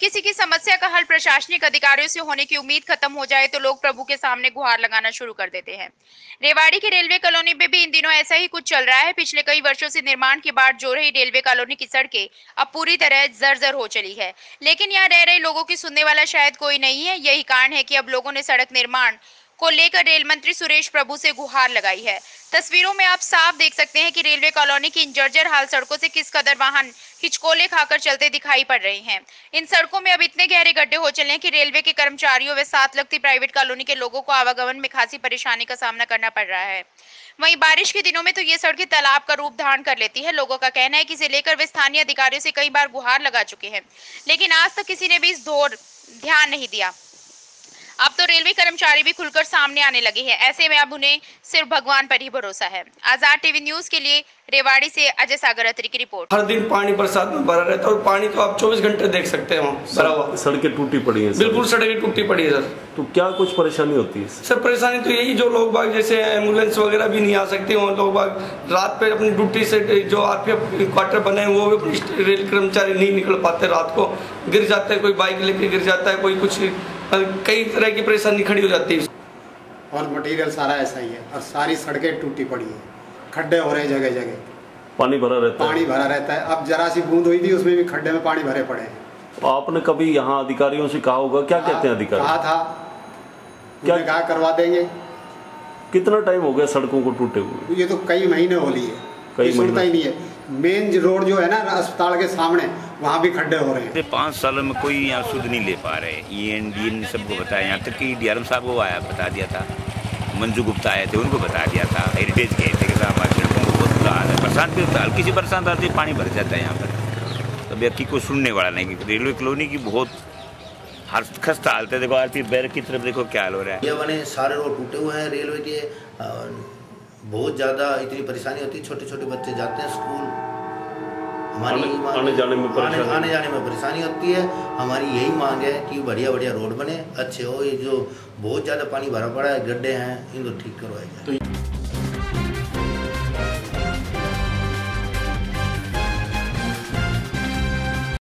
किसी की समस्या का हल प्रशासनिक अधिकारियों से होने की उम्मीद खत्म हो जाए तो लोग प्रभु के सामने गुहार लगाना शुरू कर देते हैं। रेवाड़ी की रेलवे कॉलोनी में भी इन दिनों ऐसा ही कुछ चल रहा है। पिछले कई वर्षों से निर्माण के बाद जो रही रेलवे कॉलोनी की सड़कें, अब पूरी तरह जर्जर हो चली है। लेकिन यहाँ रह रहे लोगों की सुनने वाला शायद कोई नहीं है। यही कारण है की अब लोगों ने सड़क निर्माण को लेकर रेल मंत्री सुरेश प्रभु से गुहार लगाई है। तस्वीरों में आप साफ़ देख सकते हैं कि रेलवे कॉलोनी की इन जर्जर हाल सड़कों से किस कदर वाहन हिचकोले खाकर चलते दिखाई पड़ रहे हैं। इन सड़कों में अब इतने गहरे गड्ढे हो चले हैं कि रेलवे के कर्मचारियों व साथ लगती प्राइवेट कॉलोनी के लोगों को आवागमन में खासी परेशानी का सामना करना पड़ रहा है। वहीं बारिश के दिनों में तो ये सड़कें तालाब का रूप धारण कर लेती है। लोगों का कहना है कि इसे लेकर वे स्थानीय अधिकारियों से कई बार गुहार लगा चुके हैं। लेकिन आज तक किसी ने भी इस दौर ध्यान नहीं दिया। अब तो रेलवे कर्मचारी भी खुलकर सामने आने लगे हैं। ऐसे में अब उन्हें सिर्फ़ भगवान पर ही भरोसा है। आज़ाद टीवी न्यूज़ के लिए रेवाड़ी से अजय सागर अत्री की रिपोर्ट। हर दिन पानी बरसात में भरा रहता है और पानी तो आप 24 घंटे देख सकते हैं वहाँ भरा हुआ। सड़कें टूटी पड़ी है बिल्कुल सड़कें टूटी पड़ी है सर। तो क्या कुछ परेशानी होती है सर? परेशानी तो यही जो लोग बाग जैसे एंबुलेंस वगैरह भी नहीं आ सकते लोग बाग रात पे अपनी ड्यूटी से जो आर आरपीएफ क्वार्टर बने हैं वो भी अपनी रेल कर्मचारी नहीं निकल पाते रात को गिर जाते हैं कोई बाइक लेके गिर जाता है कोई कुछ कई तरह की परेशानी खड़ी हो जाती है। और मटेरियल सारा ऐसा ही है और सारी सड़कें टूटी पड़ी है। खड्डे हो रहे हैं जगह जगह। पानी भरा रहता पानी भरा रहता है। अब जरा सी बूंद हुई थी उसमें भी खड्डे में पानी भरे पड़े हैं। तो आपने कभी यहाँ अधिकारियों से कहा होगा? क्या कहते हैं अधिकारी? कहा था। क्या- क्या कहा करवा देंगे। कितना टाइम हो गया सड़कों को टूटे हुए? ये तो कई महीने हो लिए कई सुनता ही नहीं है। मेन रोड जो है ना अस्पताल के सामने वहाँ भी खड्डे हो रहे हैं। पाँच सालों में कोई यहाँ सुध नहीं ले पा रहे। ई एन डी एन सबको बताया। यहाँ तक कि डी साहब को आया बता दिया था। मंजू गुप्ता आए थे उनको बता दिया था। हेरिटेज गए थे कि साहब हमारे सड़कों को बहुत बुरा हाल है। बरसात भी होता है हल्की सी बरसात आती है पानी भर जाता है यहाँ पर। तो व्यक्ति को सुनने वाला नहीं क्योंकि रेलवे कॉलोनी की बहुत हर खस्ता हालत है। देखो आर पी बैरक की तरफ़ देखो क्या हाल हो रहा है। ये बने सारे रोड टूटे हुए हैं रेलवे के बहुत ज़्यादा इतनी परेशानी होती है। छोटे छोटे बच्चे जाते हैं स्कूल। हमारी आने- जाने में आने, परेशानी। आने जाने में परेशानी होती है। हमारी यही मांग है कि बढ़िया बढ़िया रोड बने अच्छे हो। ये जो बहुत ज़्यादा पानी भरा पड़ा है गड्ढे हैं इनको ठीक करवाए जाए।